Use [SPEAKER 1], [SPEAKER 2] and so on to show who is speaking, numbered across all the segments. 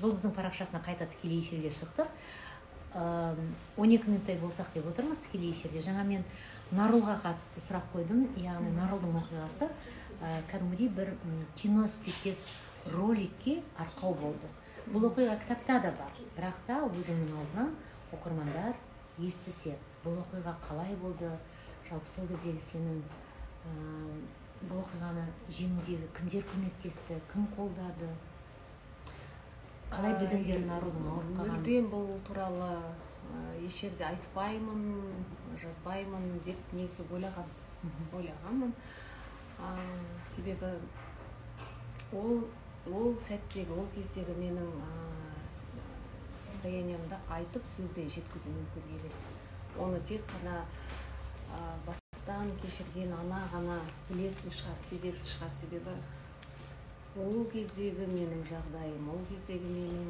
[SPEAKER 1] жұлдыздың парақшасына қайта тікелей эфирге шықтық. Он екі минуттай болсақ деп отырмыз тікелей эфирде. Жаңа мен нарулға қатысты сұрақ қойдым. Яғни нарулдың оқиғасы ә, кәдімгідей бір кино іспеттес роликке арқау болды. Бұл оқиға кітапта да бар бірақ та өзіңнің аузынан оқырмандар естісе. Бұл оқиға қалай болды? Жалпы сол кездегі сенің ә, бұл оқиғаны жеңудегі кімдер көмектесті кім қолдады? Қалай білдіңдер нарудың ауырып қалғанын
[SPEAKER 2] мүлдем бұл туралы еш жерде айтпаймын жазбаймын деп негізі ойлаған ойлағанмын. Себебі ол ол сәттегі ол кездегі менің состояниямды айтып сөзбен жеткізу мүмкін емес. Оны тек қана бастан кешірген ана ғана білетін шығар сезетін шығар. Себебі ол кездегі менің жағдайым ол кездегі менің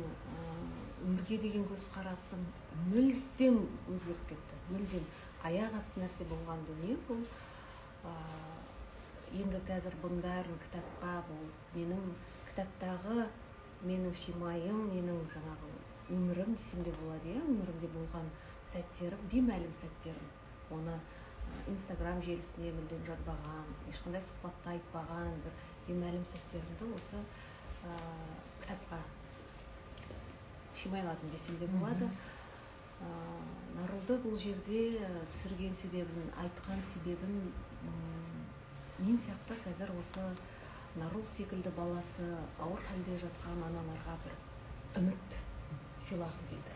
[SPEAKER 2] өмірге деген көзқарасым мүлдем өзгеріп кетті. Мүлдем. Аяқ асты нәрсе болған дүние бұл. Енді қазір бұның бәрін кітапқа бұл менің кітаптағы менің шимайым менің жаңағы өмірім десем де болады иә өмірімде болған сәттерім беймәлім сәттерім. Оны инстаграм желісіне мүлдем жазбаған ешқандай сұхбатта айтпаған бір беймәлім сәттерімді осы ә, кітапқа шимайладым десем де болады ә, нарулды бұл жерде түсірген себебін айтқан себебім мен сияқты қазір осы нарул секілді баласы ауыр халде жатқан аналарға бір үміт сыйлағым келді.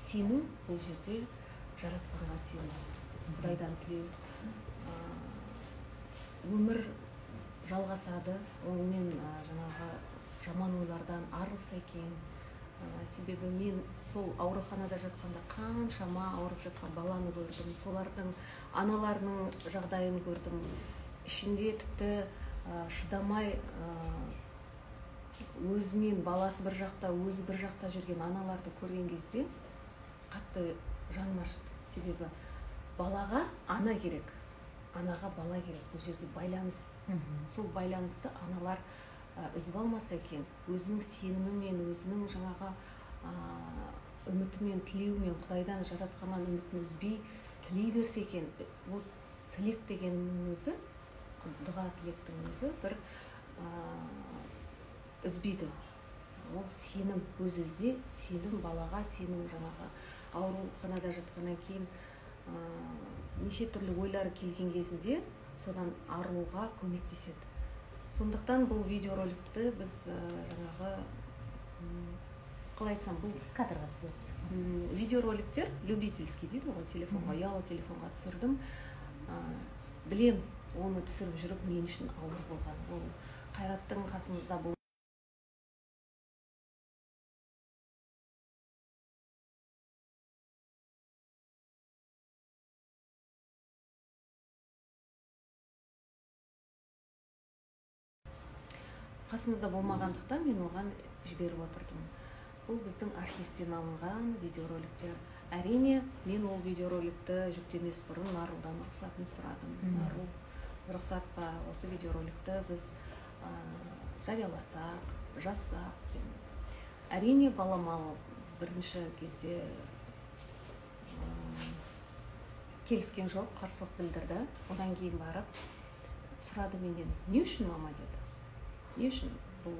[SPEAKER 2] Сену бұл жерде жаратқанға сену. Құдайдан тілеу. Өмір жалғасады. Онымен жаңағы жаман ойлардан арылса екен. Себебі мен сол ауруханада жатқанда қаншама ауырып жатқан баланы көрдім. Солардың аналарының жағдайын көрдім. Ішінде тіпті шыдамай өзімен баласы бір жақта өзі бір жақта жүрген аналарды көрген кезде қатты жаным ашыды. Себебі балаға ана керек. Анаға бала керек бұл жерде байланыс. Сол байланысты аналар үзіп алмаса екен. Өзінің сенімімен өзінің жаңағы үмітімен тілеуімен құдайдан жаратқаннан үмітін үзбей тілей берсе екен. Ол тілек дегеннің өзі дұға тілектің өзі бір үзбейді. Ол сенім өз өзіне сенім балаға сенім жаңағы ауруханада жатқаннан кейін неше түрлі ойлар келген кезінде содан арылуға көмектеседі. Сондықтан бұл видеороликті біз ә, жаңағы қалай айтсам бұл
[SPEAKER 1] кадрға
[SPEAKER 2] видеороликтер любительский дейді ғой. Телефонға ұялы телефонға түсірдім. Ә, білем оны түсіріп жүріп мен үшін ауыр болған. Ол қайраттың қасымызда қасымызда болмағандықтан мен оған жіберіп отырдым. Бұл біздің архивтен алынған видеороликтер. Әрине мен ол видеороликті жүктемес бұрын нарулдан рұқсатын сұрадым. Нарул рұқсат па осы видеороликті біз ә, жарияласақ жазсақ деп әрине балам бірінші кезде ә, келіскен жоқ қарсылық білдірді. Одан кейін барып сұрады менен. Не үшін мама деді? Не үшін бұл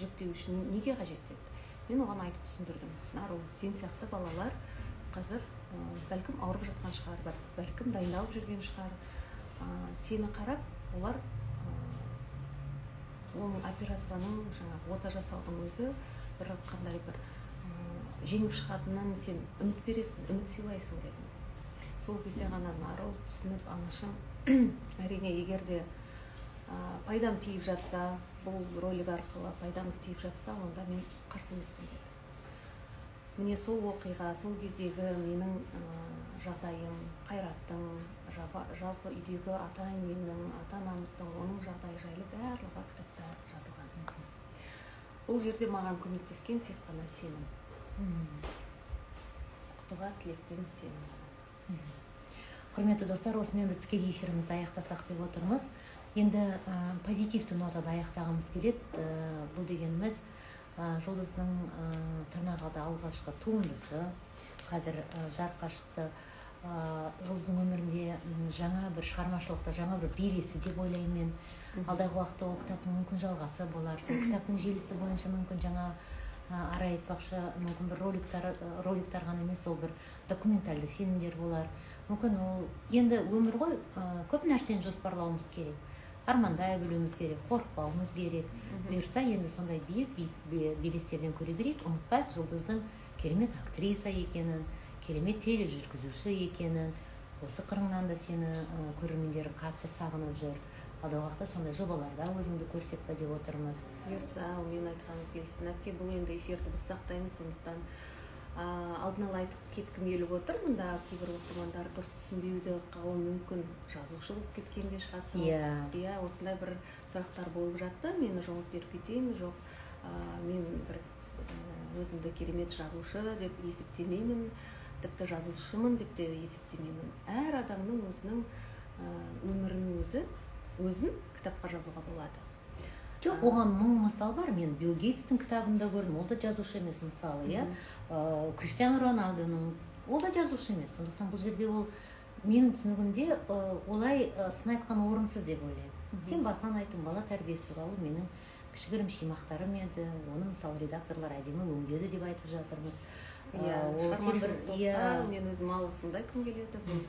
[SPEAKER 2] жүктеу үшін неге қажет деді. Мен оған айтып түсіндірдім. Нару сен сияқты балалар қазір ә, бәлкім ауырып жатқан шығар бәлкім дайындалып жүрген шығар. Ә, сені қарап олар ә, оның операцияның жаңағы ота жасаудың өзі бір қандай бір жеңіп шығатынын сен үміт бересің үміт сыйлайсың дедім. Сол кезде ғана нарыл түсініп анашым әрине егер де пайдам тиіп жатса бұл ролик арқылы пайдамыз тиіп жатса онда мен қарсы емеспін деді. Міне сол оқиға сол кездегі менің ә, жағдайым қайраттың жалпы үйдегі ата енемнің ата анамыздың оның жағдайы жайлы барлығы кітапта жазылған. Бұл жерде маған көмектескен тек қана сенім. Құтыға тілекпен сенім.
[SPEAKER 1] Құрметті достар осымен біз тікелей эфирімізді аяқтасақ деп отырмыз. Енді ә, позитивті нотада аяқтағымыз келеді. Ә, бұл дегеніміз ә, жұлдыздың ә, тырнақалды алғашқы туындысы. Қазір ә, жарыққа шықты ә, жұлдыздың өмірінде жаңа бір шығармашылықта жаңа бір белесі деп ойлаймын мен. Алдағы уақытта ол кітаптың мүмкін жалғасы болар. Сол кітаптың желісі бойынша мүмкін жаңа ә, арай айтпақшы мүмкін бір роликтар ә, роликтар ғана емес ол бір документальды фильмдер болар. Мүмкін ол енді өмір ғой ә, көп нәрсені жоспарлауымыз керек. Армандай білуіміз керек қорықпауымыз керек. Бұйыртса енді сондай биік биік бе- белестерден көре берейік ұмытпайық жұлдыздың керемет актриса екенін керемет тележүргізуші екенін. Осы қырыңнан да сені ә, көрермендер қатты сағынып жүр. Алдағы уақытта сондай жобаларда өзіңді көрсетпе деп отырмыз.
[SPEAKER 2] Бұйыртса мен айтқаныңыз келсін. Әпке бұл енді эфирді біз сақтаймыз сондықтан алдын ала айтып кеткім келіп отыр мында кейбір оқырмандар дұрыс түсінбеуі де қалуы мүмкін. Жазушы болып кеткен де шығарсыз
[SPEAKER 1] Иә.
[SPEAKER 2] иә осындай бір сұрақтар болып жатты. Мен жауап беріп кетейін жоқ а, мен бір ә, өзімді керемет жазушы деп есептемеймін тіпті жазушымын деп те есептемеймін. Әр адамның өзінің ә, өмірінің өзі өзін кітапқа жазуға болады.
[SPEAKER 1] Жоқ оған мың мысал бар мен билл гейтстің кітабында көрдім ол да жазушы емес мысалы иә? Ә, криштиану роналдоның ол да жазушы емес сондықтан бұл жерде ол менің түсінігімде ә, олай ә, сын айтқан орынсыз деп ойлаймын. Сен басынан айттың бала тәрбиесі туралы менің кішігірім шимақтарым еді оны мысалы редакторлар әдемі өңдеді деп айтып жатырмыз.
[SPEAKER 2] Иә
[SPEAKER 1] иә.
[SPEAKER 2] мен өзім алғысымды айтқым келеді бұл?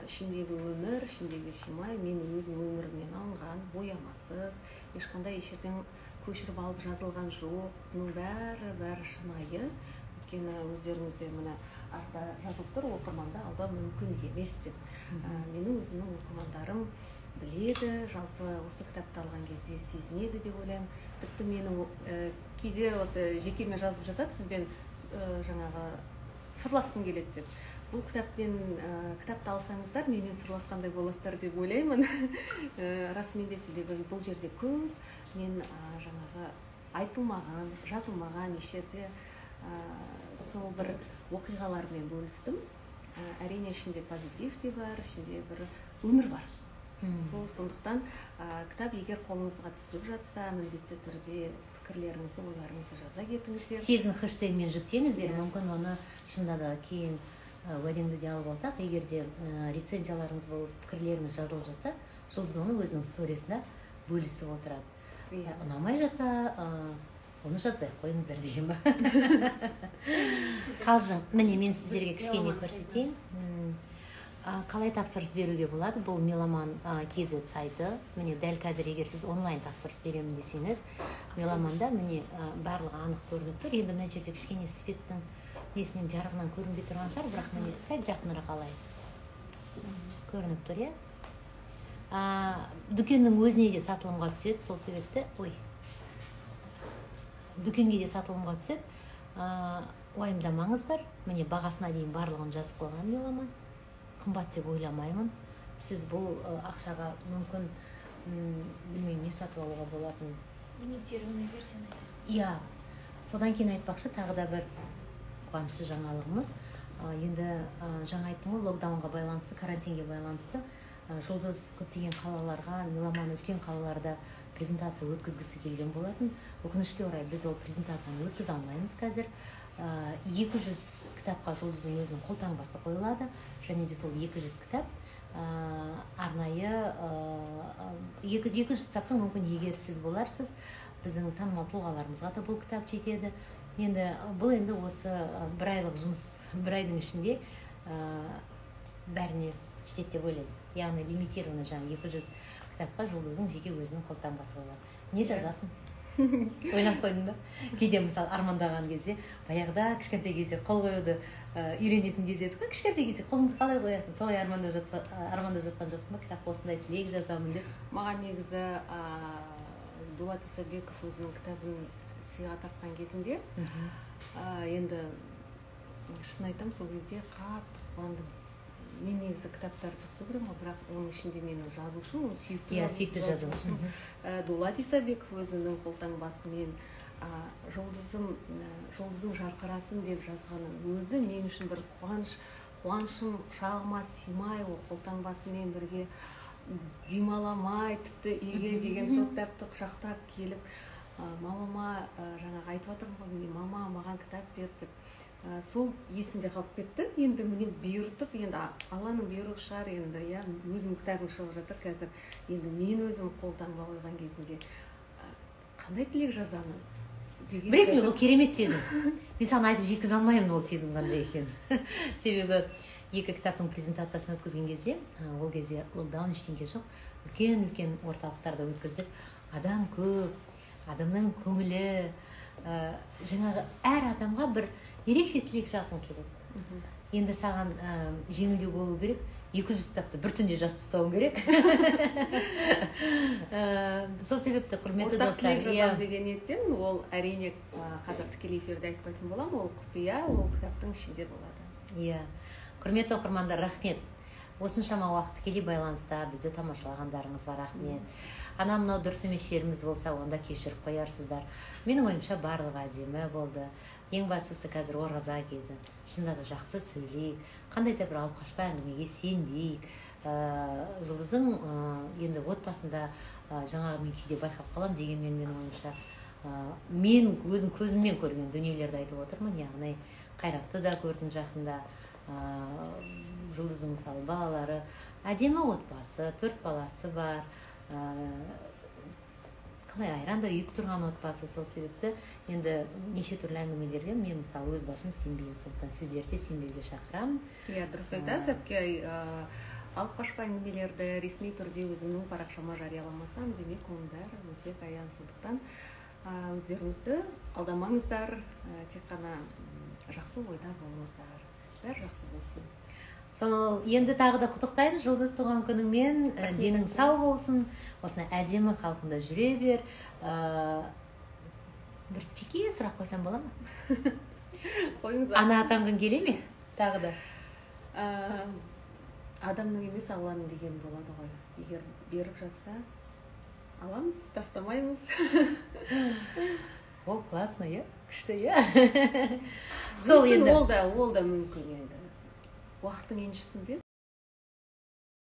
[SPEAKER 2] Ішіндегі өмір ішіндегі шимай мен өзім өмірімнен алынған боямасыз ешқандай еш жерден көшіріп алып жазылған жоқ. Бұның бәрі бәрі шынайы. Өйткені өздеріңізде мына артта жазылып тұр оқырманды алдау мүмкін емес деп. А, менің өзімнің оқырмандарым біледі жалпы осы кітапты алған кезде сезінеді деп ойлаймын. Тіпті менің ә, кейде осы жекеме жазып жатады сізбен ә, жаңағы сырласқым келеді деп. Бұл кітаппен ә, кітапты алсаңыздар менімен сырласқандай боласыздар деп ойлаймын. Ә, расымен де себебі бұл жерде көп мен ә, жаңағы айтылмаған жазылмаған еш жерде ә, сол бір оқиғалармен бөлістім. Ә, әрине ішінде позитив те бар ішінде бір өмір бар. Сол сондықтан ә, кітап егер қолыңызға түсіп жатса міндетті түрде пікірлеріңізді ойларыңызды жаза кетіңіздер.
[SPEAKER 1] Сезін хэштегімен жүктеңіздер
[SPEAKER 2] Иә.
[SPEAKER 1] мүмкін оны шынында да кейін уәдеңді де алып алсақ егер де ә, рецензияларыңыз болып пікірлеріңіз жазылып жатса жұлдыз оны өзінің сторисында бөлісіп отырады.
[SPEAKER 2] Иә.
[SPEAKER 1] Ұнамай жатса ә, оны жазбай ақ қойыңыздар деген ба қалжың міне мен сіздерге кішкене көрсетейін. Қалай тапсырыс беруге болады? Бұл меломан kz сайты. Міне дәл қазір егер сіз онлайн тапсырыс беремін десеңіз меломанда міне барлығы анық көрініп тұр. Енді мына жерде кішкене светтің несінен жарығынан көрінбей тұрған шығар бірақ міне сәл жақынырақ алайын көрініп тұр иә? Дүкеннің өзіне де сатылымға түседі сол себепті ой дүкенге де сатылымға түседі. Ә, уайымдамаңыздар міне бағасына дейін барлығын жазып қойған меломан. Қымбат деп ойламаймын. Сіз бұл ақшаға мүмкін білмеймін не сатып алуға болатын?
[SPEAKER 3] Лимитированный версияны айтайық
[SPEAKER 1] иә. Содан кейін айтпақшы тағы да бір қуанышты жаңалығымыз. Енді жаңа айттым ғой локдаунға байланысты карантинге байланысты. Жұлдыз көптеген қалаларға меломан үлкен қалаларда презентация өткізгісі келген болатын. Өкінішке орай біз ол презентацияны өткізе алмаймыз қазір. Ә, 200 кітапқа жұлдыздың өзінің қолтаңбасы қойылады және де сол 200 кітап ә, арнайы екі- 200 кітаптың мүмкін егерсіз боларсыз. Біздің танымал тұлғаларымызға да бұл кітап жетеді. Енді бұл енді осы бір айлық жұмыс бір айдың ішінде ә, бәріне жетеді деп ойлаймын. Яғни лимитированный жаңағы 200 кітапқа жұлдыздың жеке өзінің қолтаңбасы болады. Не жазасың? Ойланып қойдың ба? Кейде мысалы армандаған кезде баяғыда кішкентай кезде қол қоюды ә, үйренетін кез еді ғой. Кішкентай кезде қолыңды қалай қоясың? Солай армандап жатқан армандап жатқан жоқсың ба? Кітапқа осындай тілек жазамын деп.
[SPEAKER 2] Маған негізі ә, дулат исабеков өзінің кітабын сыйға тартқан кезінде ә, енді шын айтамын сол кезде қатты қуандым. Мен негізі кітаптарды жақсы көремін ғой бірақ оның ішінде менің жазушым ол сүйікті
[SPEAKER 1] иә сүйікті жазу.
[SPEAKER 2] Жазушым. Ә, дулат исабеков өзінің қолтаңбасымен ә, жұлдызым ә, жұлдызың жарқырасын деп жазғанның өзі мен үшін бір қуаныш қуанышым шағыма сыймай ол қолтаңбасымен бірге демаламай тіпті үйге деген сол кітапты құшақтап келіп мамама жаңағы айтып жатырмын ғой міне мама маған кітап бер деп. Сол есімде қалып кетті. Енді міне бұйыртып енді алланың бұйрығы шығар енді иә өзім кітабым шығып жатыр қазір. Енді мен өзім қолтаңба қойған кезінде қандай тілек жазамын
[SPEAKER 1] білесің бе бұл керемет сезім. Мен саған айтып жеткізе алмаймын ол сезім қандай екенін. Себебі екі кітаптың презентациясын өткізген кезде ол кезде локдаун ештеңе жоқ. Үлкен үлкен орталықтарда өткіздік. Адам көп адамның көңілі ә, жаңағы әр адамға бір ерекше тілек жазғың келеді енді саған ә, жеңілдеу болу керек. Екі жүз кітапты бір түнде жазып тастауың керек. Ә, сол себепті құрметті достар
[SPEAKER 2] ортақ жазамын деген ниеттемін ол әрине қазір тікелей эфирде айтпайтын боламын ол құпия ол кітаптың ішінде болады.
[SPEAKER 1] Иә. Құрметті оқырмандар рахмет. Осыншама уақыт тікелей байланыста бізді тамашалағандарыңызға рахмет. Ана мынау дұрыс емес жеріміз болса онда кешіріп қоярсыздар. Менің ойымша барлығы әдемі болды. Ең бастысы қазір ораза кезі. Шынында да жақсы сөйлейік. Қандай да бір алып қашпа әңгімеге сенбейік. Ә, жұлдызым ә, енді отбасында ә, жаңағы мен кейде байқап қаламын дегенмен менің ойымша ә, мен өзім көзіммен көрген дүниелерді айтып отырмын. Яғни қайратты да көрдім жақында. Жұлдыздың мысалы балалары әдемі отбасы төрт баласы бар. Қалай айранда үйіп тұрған отбасы сол себепті енді неше түрлі әңгімелерге мен мысалы өз басым сенбеймін сондықтан сіздерді де сенбеуге шақырамын.
[SPEAKER 2] Иә дұрыс айтасыз әпке. Алып қашпа әңгімелерді ресми түрде өзімнің парақшама жарияламасам демек оның бәрі өсек аян сондықтан өздеріңізді алдамаңыздар. Тек қана жақсы ойда болыңыздар. Бәрі жақсы болсын.
[SPEAKER 1] Сол енді тағы да құттықтаймыз жұлдыз туған күніңмен денің сау болсын. Осындай әдемі қалпында жүре бер. Ә, бір жеке сұрақ қойсам бола ма?
[SPEAKER 2] Қойыңыз
[SPEAKER 1] ана атанғың келе ме? Тағы да.
[SPEAKER 2] Ә, адамның емес алланың деген болады ғой. Егер беріп жатса аламыз тастамаймыз.
[SPEAKER 1] Ол классно иә? Күшті иә? Сол енді.
[SPEAKER 2] ол да ол да мүмкін енді. Уақыттың еншісінде.